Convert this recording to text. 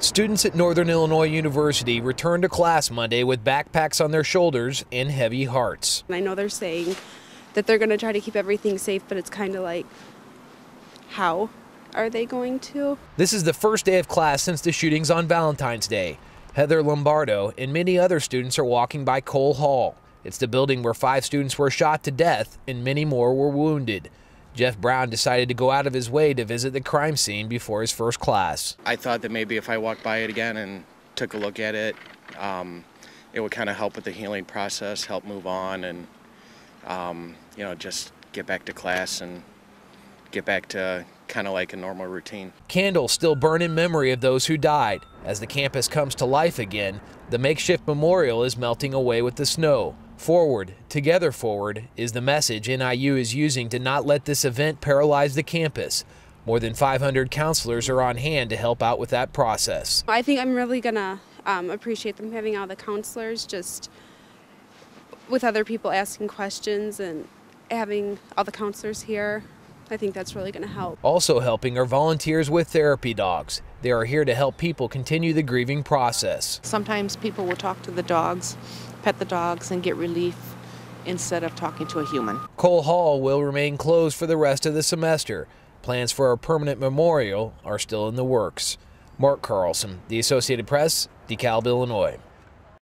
Students at Northern Illinois University returned to class Monday with backpacks on their shoulders and heavy hearts. I know they're saying that they're going to try to keep everything safe, but it's kind of like, how are they going to? This is the first day of class since the shootings on Valentine's Day. Heather Lombardo and many other students are walking by Cole Hall. It's the building where five students were shot to death and many more were wounded. Jeff Brown decided to go out of his way to visit the crime scene before his first class. I thought that maybe if I walked by it again and took a look at it, um, it would kind of help with the healing process, help move on, and um, you know just get back to class and get back to kind of like a normal routine. Candles still burn in memory of those who died. As the campus comes to life again, the makeshift memorial is melting away with the snow. Forward, together forward, is the message NIU is using to not let this event paralyze the campus. More than 500 counselors are on hand to help out with that process. I think I'm really going to um, appreciate them having all the counselors just with other people asking questions and having all the counselors here. I think that's really going to help. Also helping are volunteers with therapy dogs. They are here to help people continue the grieving process. Sometimes people will talk to the dogs pet the dogs and get relief instead of talking to a human. Cole Hall will remain closed for the rest of the semester. Plans for a permanent memorial are still in the works. Mark Carlson, The Associated Press, DeKalb, Illinois.